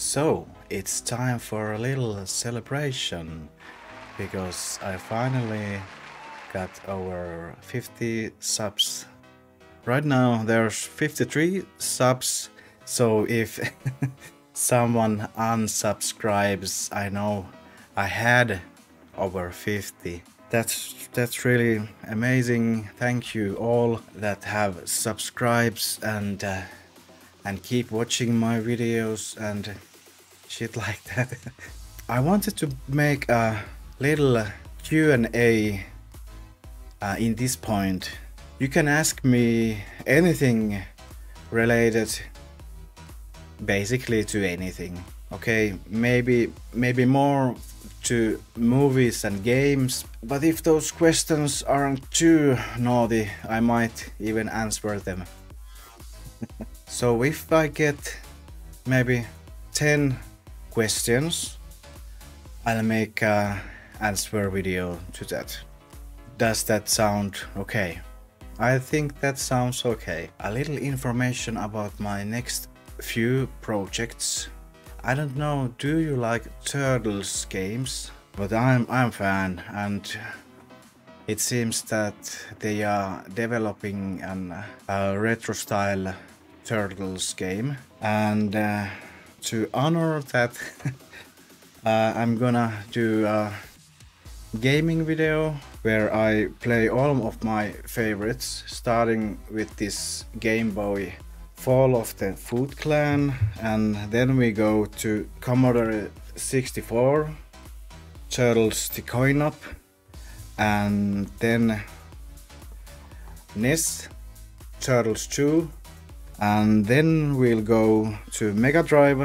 So, it's time for a little celebration because I finally got over 50 subs. Right now there's 53 subs, so if someone unsubscribes, I know I had over 50. That's that's really amazing. Thank you all that have subscribes and uh, and keep watching my videos and shit like that. I wanted to make a little Q&A uh, in this point. You can ask me anything related basically to anything. Okay, maybe maybe more to movies and games, but if those questions aren't too naughty, I might even answer them. so if I get maybe 10 questions, I'll make a answer video to that. Does that sound okay? I think that sounds okay. A little information about my next few projects. I don't know, do you like Turtles games? But I'm I'm fan and it seems that they are developing an, a retro style Turtles game and uh, to honor that uh, I'm gonna do a gaming video where I play all of my favorites starting with this Game Boy Fall of the Foot Clan and then we go to Commodore 64 Turtles the Coin-Op and then NES Turtles 2 and then we'll go to Mega Drive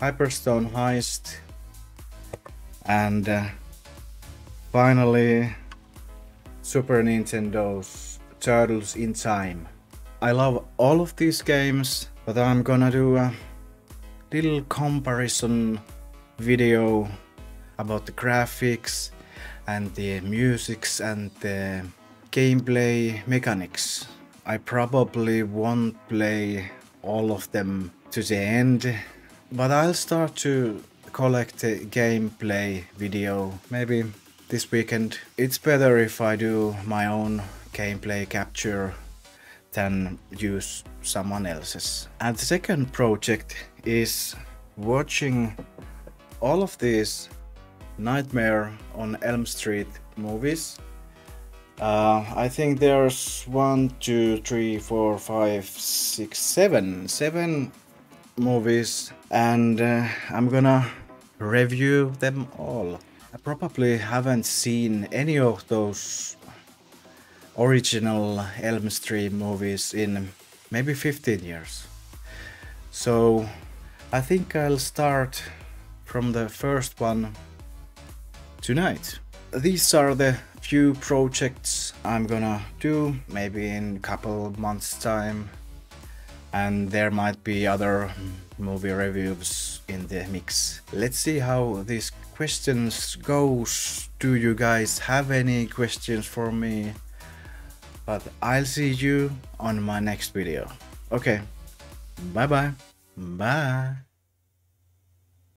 Hyperstone Heist and uh, finally Super Nintendo's Turtles in Time. I love all of these games but I'm gonna do a little comparison video about the graphics and the musics and the gameplay mechanics. I probably won't play all of them to the end, but I'll start to collect the gameplay video maybe this weekend. It's better if I do my own gameplay capture than use someone else's. And the second project is watching all of these Nightmare on Elm Street movies uh, I think there's one, two, three, four, five, six, seven, seven movies, and uh, I'm gonna review them all. I probably haven't seen any of those original Elm Street movies in maybe 15 years. So I think I'll start from the first one tonight. These are the few projects I'm gonna do maybe in a couple months time and there might be other movie reviews in the mix. Let's see how these questions goes. Do you guys have any questions for me? But I'll see you on my next video. Okay, bye bye. Bye.